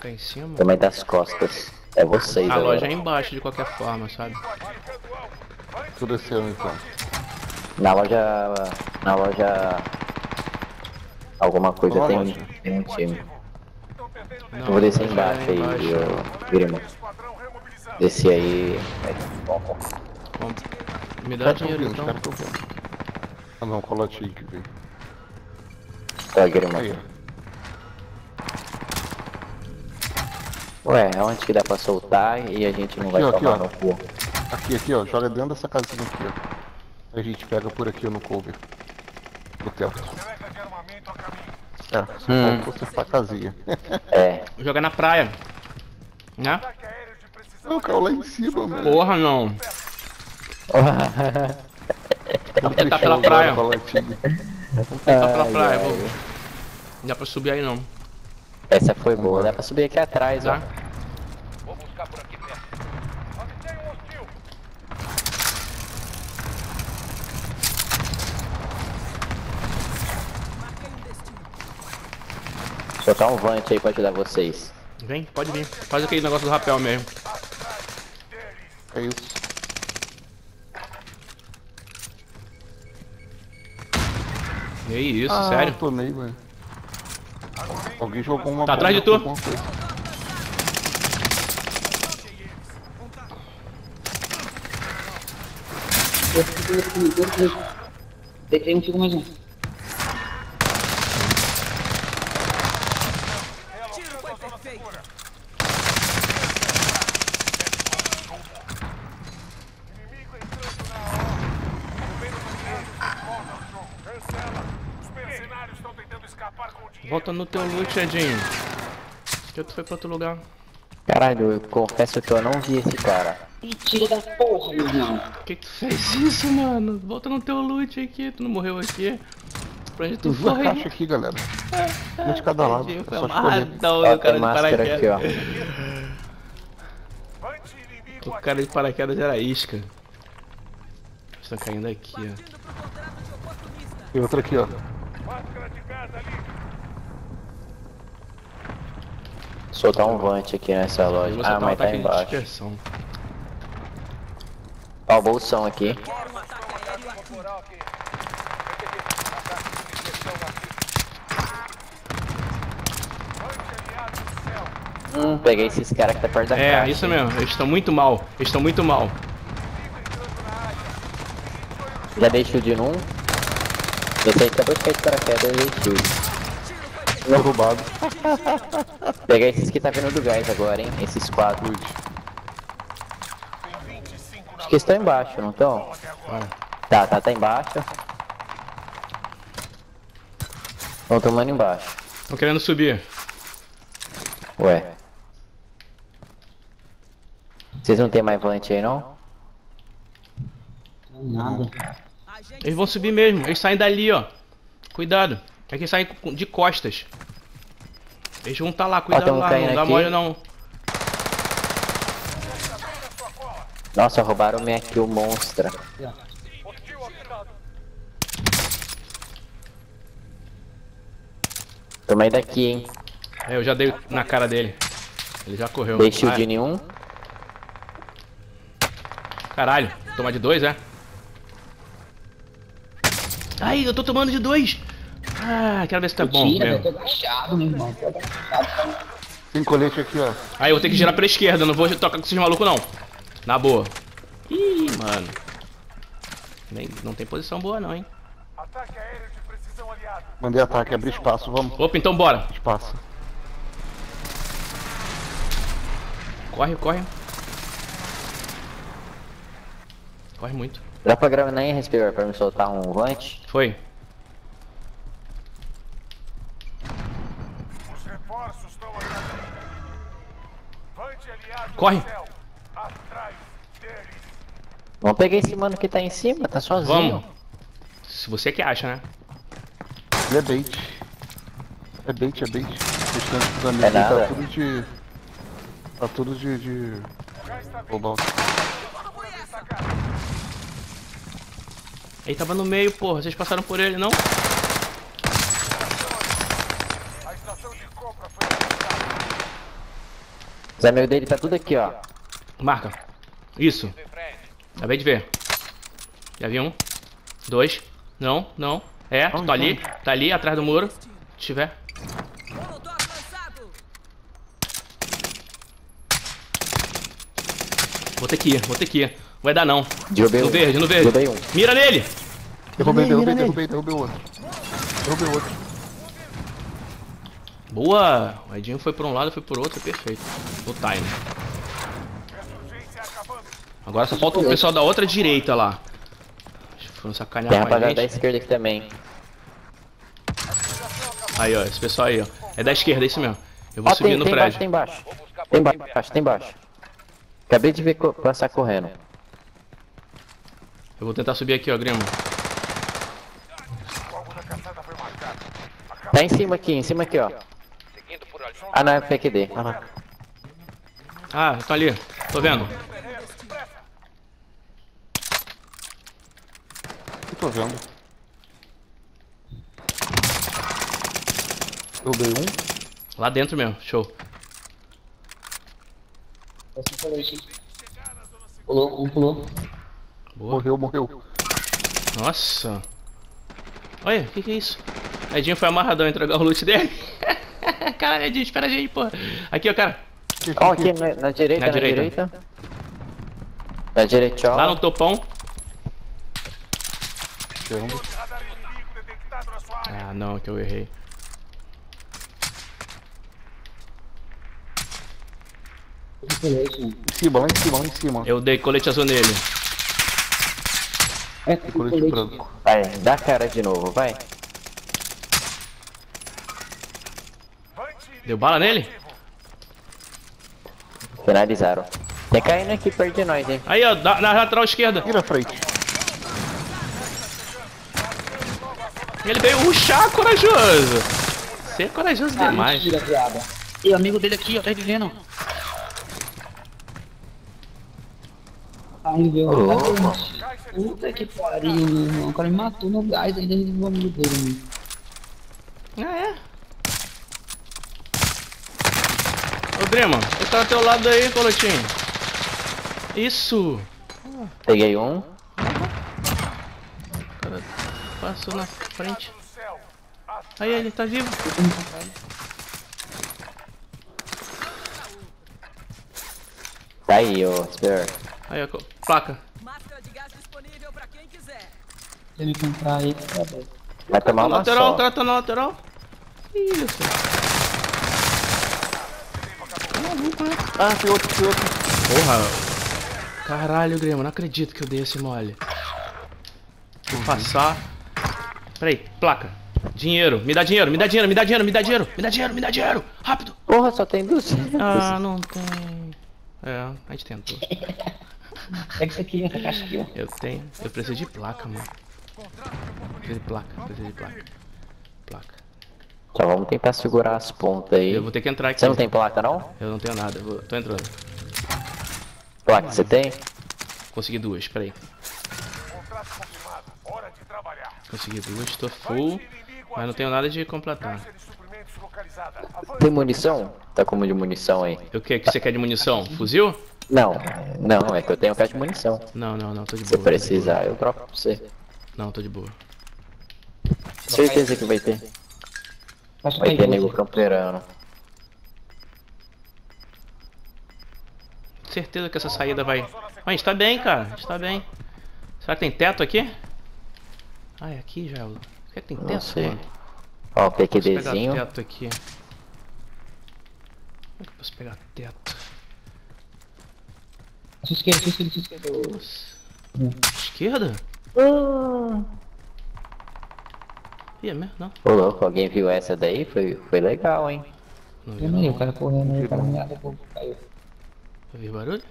Tá em cima? Também das costas. É vocês A agora. loja é embaixo de qualquer forma, sabe? Tudo desceu então. Na loja. Na loja. Alguma coisa tem, loja? tem um time. Não, Eu vou descer a loja embaixo é aí, embaixo. ô, Grima. Descer aí. é, bom, Me dá tão dinheiro então. vindo. Ah não, colotinho que veio. Tá, Grima. Aí, Ué, aonde que dá pra soltar e a gente não vai Aqui, ó, tomar aqui, no cu? Aqui, aqui, ó. Joga dentro dessa casinha aqui, ó. A gente pega por aqui ó, no cover. Do teto. É, só Hum. falta você pra casinha. É. Vou jogar na praia. Né? Não, caiu lá em cima, mano. Porra, não. Vamos tentar pela praia. Vamos tentar pela Ai, praia. ai. Vou... Não dá pra subir aí não. Essa foi boa. Dá pra subir aqui atrás, ó. Tá? Vou buscar por aqui perto. Avistei um hostil. Soltar um vante aí pra ajudar vocês. Vem, pode vir. Faz aquele negócio do rapel mesmo. É isso. E isso, ah, sério? tomei, velho. Alguém jogou uma Tá atrás de tu. Deixei um mais um. Cancela. Volta no teu loot, Edinho. Que tu foi pra outro lugar. Caralho, eu confesso que eu não vi esse cara. Mentira da porra, meu irmão. Que que tu fez isso, mano? Volta no teu loot aqui. Tu não morreu aqui. Pra onde tu duas foi? caixas aqui, galera. Uma de cada lado. Edinho É foi escolher. amarradão, o cara de máscara aqui, ó. paraquedas. O cara de paraquedas era isca. Estão caindo aqui, ó. E outra aqui, ó. Máscara de gás ali. Soltar um vante aqui nessa loja. Ah, mas tá de embaixo. Ó, o bolsão aqui. De. Hum, peguei esses caras que tá perto da É, caixa. isso mesmo. Eles estão muito mal. Eles estão muito mal. Já dei shield num. Esse aí acabou de cair de paraquedas, eu dei shield. Derrubado. Peguei esses que tá vindo do gás agora, hein? Esses quatro. Acho que estão embaixo, não estão? Tá, tá, tá embaixo. Estão tomando embaixo. Estão querendo subir. Ué. Vocês não tem mais volante aí, não? Nada. Eles vão subir mesmo. Eles saem dali, ó. Cuidado. É que saem de costas. Eles vão tá lá, cuidado tem um lá. Não dá aqui. mole não. Nossa, roubaram minha kill monstra. Avistado. Tomei daqui, hein? É, eu já dei na cara dele. Ele já correu. Dei shield Ah, nenhum. Caralho, tomar de dois, é? Ai, eu tô tomando de dois. Ah, quero ver se tá bom Mentira, eu mesmo. tô agachado, meu irmão. Tô agachado. Tem colete aqui, ó. Aí eu vou ter que girar pra esquerda, não vou tocar com esses malucos não. Na boa. Ih, mano. Nem, não tem posição boa não, hein. Ataque aéreo de precisão aliado. Mandei ataque, abrir espaço, vamos. Opa, então bora. Espaço. Corre, corre. Corre muito. Dá pra gravar nem respirar pra me soltar um vante? Foi. Os reforços estão. Vante aliado Corre. no céu. Atrás deles. Vamos pegar esse mano que tá em cima, tá sozinho. Vamos. Se você que acha, né? Ele é bait. É bait, é bait. Dos amigos É tá tudo de. Tá tudo de. de... Já está vindo. Global. Ele tava no meio, porra. Vocês passaram por ele, não? A estação de compra foi avistada. Os amigos dele tá tudo aqui, ó. Marca. Isso. Acabei de ver. Já vi um. Dois. Não, não. É, tá ali. Tá ali, atrás do muro. Se tiver. Vou ter que ir, vou ter que ir. Vai dar não. Derrubei No um. verde, no verde. Derrubei um. Mira nele! Derrubei, derrubei, derrubei, derrubei o outro. Derrubei o outro. Boa! O Edinho foi por um lado, foi por outro, perfeito. O time. Agora só falta o pessoal da outra direita lá. Acho que foram sacanear Tem rapaziada da esquerda aqui também. Aí, ó, esse pessoal aí, ó. É da esquerda, é isso mesmo. Eu vou Ó, subir tem, no tem embaixo, prédio. tem embaixo. Tem embaixo, tem embaixo. Acabei de ver co- passar correndo. Eu vou tentar subir aqui, ó, Grima. O alvo da caçada foi marcado. Tá em cima aqui, em cima aqui, ó. Ah, não, é PQD. Ah, tá ali. Tô vendo. Eu tô vendo. Derrubei um. Lá dentro mesmo, show. Pulou, um pulou. Boa. Morreu, morreu. Nossa. Olha, o que, que é isso? Edinho foi amarradão entregar o loot dele. Caralho, Edinho, espera a gente, porra. Aqui, ó, cara. Ó, aqui na, na direita, Na na, direita. direita. Na direita, ó. Lá no topão. Ah, não, que eu errei. Em cima, lá em cima, lá em cima. Eu dei colete azul nele. É, Colete colete. branco. Vai, dá a cara de novo, vai. Deu bala nele? Finalizaram. Tem caindo aqui perto de nós, hein. Aí, ó, da- na lateral esquerda. Vira a frente. Ele veio ruxar corajoso. Você é corajoso Ah, demais. mentira, viada. E o amigo dele aqui, ó, tá dizendo. Ai, meu Deus. Puta que pariu, meu irmão. O cara me matou no gás ainda do amigo dele, mano. Ah, é? Drema, ele tá do teu lado aí, Colotinho. Isso. Peguei um. Cara passou na frente. Aí, ele tá vivo. Tá aí, ô, Spear. Aí, ó, placa. Ele comprar aí, tá bom. Vai tomar uma lateral, só. o cara tá na lateral. Isso. Ah, tem outro, tem outro. Porra. Caralho, Grêmio, não acredito que eu dei esse mole. Vou passar. Peraí, placa. Dinheiro, me dá dinheiro, me dá dinheiro, me dá dinheiro, me dá dinheiro, me dá dinheiro, me dá dinheiro, rápido. Porra, só tem 200. Ah, não tem. É, a gente tentou. Pega isso aqui, essa caixa aqui, ó. Eu tenho. Eu preciso de placa, mano. Preciso de placa, preciso de placa. Placa. Só vamos tentar segurar as pontas aí. Eu vou ter que entrar aqui. Você não tem placa, não? Eu não tenho nada, eu vou... tô entrando. Placa você tem? Consegui duas, peraí. Contrato confirmado. Hora de trabalhar. Consegui duas, tô full. Mas não tenho nada de completar. Tem munição? Tá como de munição aí? O que que você quer de munição? Fuzil? Não, não, é que eu tenho caixa de munição. Não, não, não, tô de Se boa. boa. precisar, eu troco pra você. Não, tô de boa. Certeza que vai ter. Caixa Vai ter nego você. camperando. Certeza que essa saída vai. Mas a gente tá bem, cara. A gente tá bem. Será que tem teto aqui? Ah, é aqui já. Por que tem teto? Não sei. mano? Ó, o Posso pegar PQDzinho. teto aqui. Como é que eu posso pegar teto? Sua esquerda, sua esquerda, sua esquerda. Esquerda? Ih, é mesmo? Não. Ô louco, alguém viu essa daí? Foi, foi legal, hein? Não vi, não. o cara correndo aí, o cara mirado, pô, caiu. Eu vi barulho?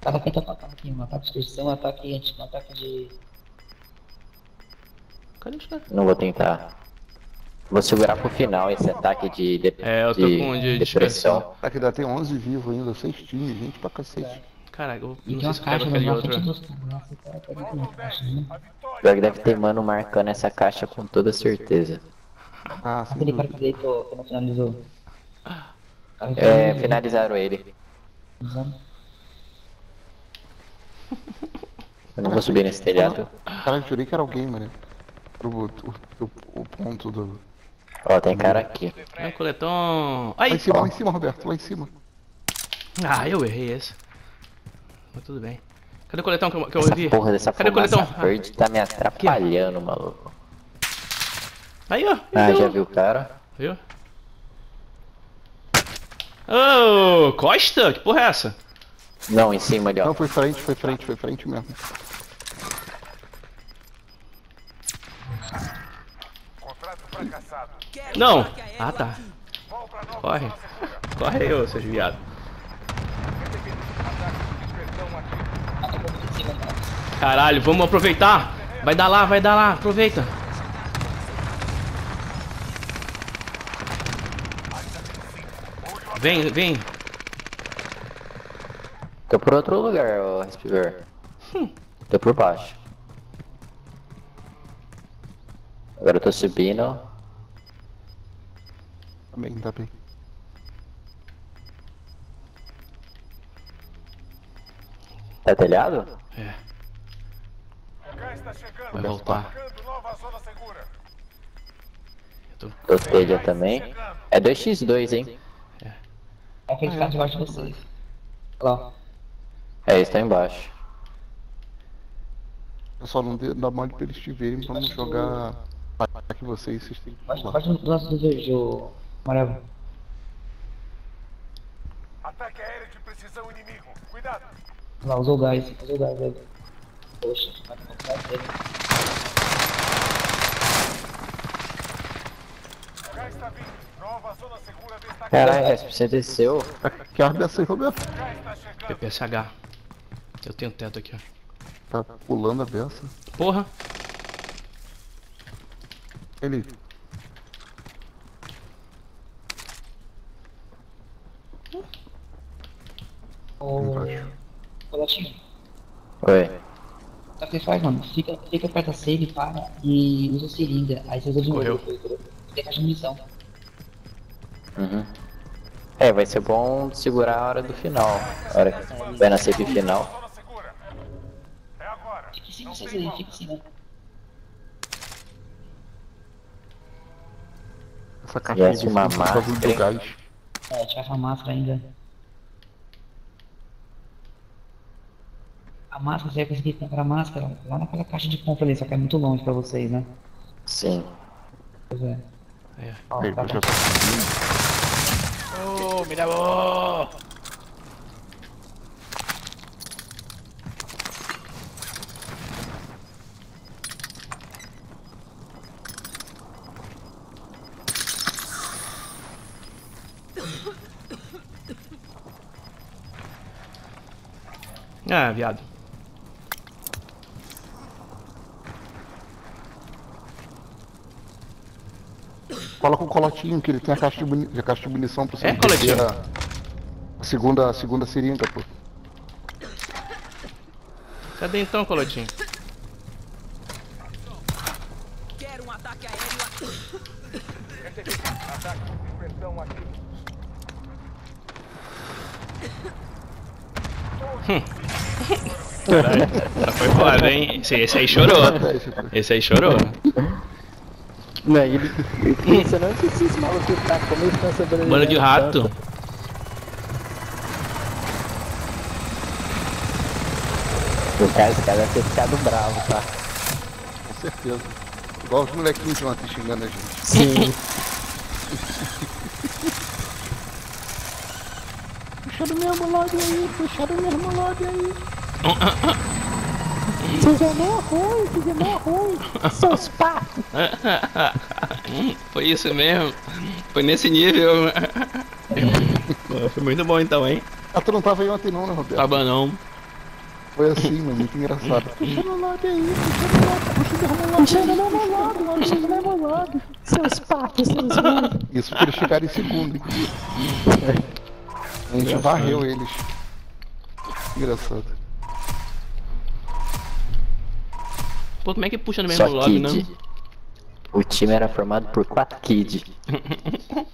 Tava aqui, tá atacando aqui, um ataque de excursão, um ataque anti, um ataque de. Cadê os caras? Não vou tentar. Vou segurar pro final esse ataque de, de, É, eu tô de com de depressão. Aqui ainda tem 11 vivos ainda, 6 times, gente pra cacete. Caraca, eu E não tem sei se caixa aquele outro. Nossa, o cara tá dentro da Pior que deve ter mano marcando essa caixa com toda certeza. Ah, sem Aquele cara que deitou, que não finalizou. Cara, É, finalizaram ele. Eu não vou subir nesse telhado. Caralho, jurei que era alguém, mano. O, o, o, o ponto do. Ó, tem cara aqui. É um coletom. Lá em cima, lá em cima, Roberto, lá em cima. Ah, eu errei esse. Mas tudo bem. Cadê o coletão que eu, que eu Essa ouvi? porra dessa Cadê o coletão? Ah, verde tá me atrapalhando, maluco. Aí, ó. Ah, Viu? já viu o cara? Viu? Ô, Costa? Que porra é essa? Não, em cima ali, Não, ó. foi frente, foi frente, foi frente mesmo. Não. Ah, tá. aqui. Corre. Corre aí, ô, seus viados. Ataque de dispersão aqui. Caralho, vamos aproveitar. Vai dar lá, vai dar lá. Aproveita. Vem, vem. Tô por outro lugar, ô Respiver. Tô por baixo. Agora eu tô subindo. Tá bem, tá bem. Tá telhado? É, O gás está chegando. Vai voltar. Tô telha também. É 2x2, hein? É aquele cara debaixo de vocês. Olha lá. É, eles estão embaixo. Eu só não dá mole pra eles te verem pra não jogar ataque vocês, vocês têm que Bate, no verde, ô amarelo. Ataque aéreo de precisão inimigo. Cuidado. Olha lá, usou o gás, usou o gás, velho. Poxa, vai botar dele. O gás está vindo. Nova zona segura destacada. Caralho, Resp, você desceu. Que arma é essa aí, Roberto? PPSH. Eu tenho teto aqui, ó. Tá pulando a beça. Porra. Ele. Ô, Embaixo. Oi. Sabe o que você faz, mano? Fica, fica perto da save, para e usa seringa. Aí você usa de novo. Tem caixa de munição. Uhum. É, vai ser bom segurar a hora do final. A hora que vai na safe final. É. Fica em cima vocês aí, fica em cima. Essa caixa Desce uma de do máscara. É, tirar essa máscara ainda. A máscara, você vai conseguir comprar a máscara lá naquela caixa de compra ali, só que é muito longe pra vocês, né? Sim. Pois é. É. Ó, Aí, tá, dá ô. Ah, viado. Que ele tem a caixa de, muni... a caixa de munição pra você É, a... a segunda, a segunda seringa, pô. Cadê então, Colotinho? Quero um ataque aéreo aqui. Ataque de dispersão aqui. Essa foi foda, hein? Esse, esse aí chorou. Esse aí chorou. Não, ele. Pensa não que esses malucos tá começando sobreviver. Bando de rato. O cara, esse cara deve ter ficado bravo, tá? Com certeza. Igual os molequinhos que vão aqui xingando a gente. Sim. Puxaram mesmo log aí, puxaram mesmo log aí. Seja nem ruim, seja nem ruim. Seus patos. Foi isso mesmo. Foi nesse nível. Foi muito bom então, hein? Ah, tu não tava aí ontem não, né, Roberto? Tava não. Foi assim, mano, muito engraçado. Puxando o log aí, puxando o log, puxando mesmo log, puxando mesmo log. Seus patos, seus ruins. Isso porque eles ficaram em segundo, inclusive. A gente varreu eles. Engraçado. Pô, como é que puxa no mesmo Só lobby, kid. não? O time era formado por quatro kids.